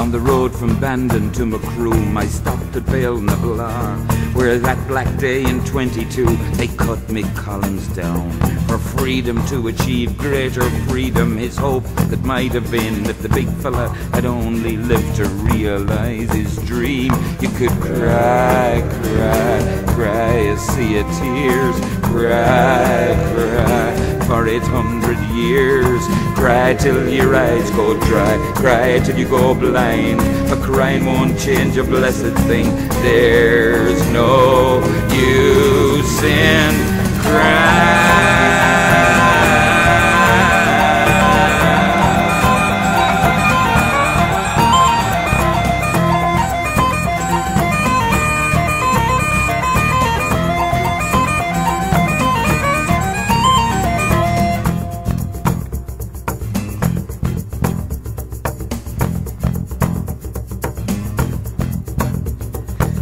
On the road from Bandon to Macroom, I stopped at Béal na Bláth, where that black day in 22 they cut Mick Collins down for freedom to achieve greater freedom. His hope that might have been if the big fella had only lived to realize his dream. You could cry, cry, cry a sea of tears, cry, cry for 800 years. Cry till your eyes go dry, cry till you go blind. But crime won't change a blessed thing. There's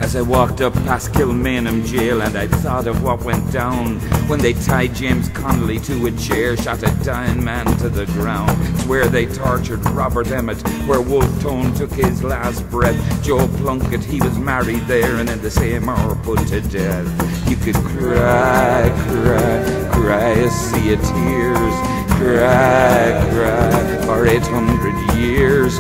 As I walked up past Kilmainham jail and I thought of what went down when they tied James Connolly to a chair, shot a dying man to the ground. It's where they tortured Robert Emmet, where Wolfe Tone took his last breath. Joe Plunkett, he was married there and in the same hour put to death. You could cry, cry, cry a sea of tears, cry, cry for 800 years.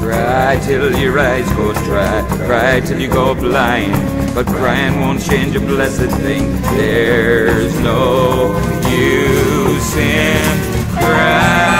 Cry till your eyes go dry, cry till you go blind. But crying won't change a blessed thing. There's no use in crying.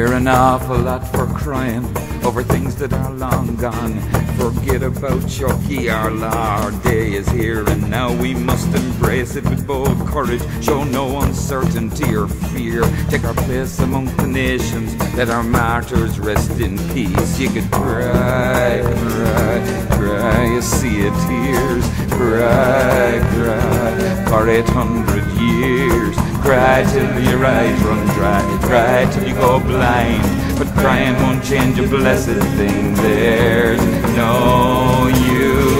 We're an awful lot for crying over things that are long gone. Forget about Tiocfaidh ár. Our day is here and now we must embrace it with bold courage. Show no uncertainty or fear. Take our place among the nations. Let our martyrs rest in peace. You could cry, till your eyes run dry. Cry till you go blind. But crying won't change a blessed thing. There's no use.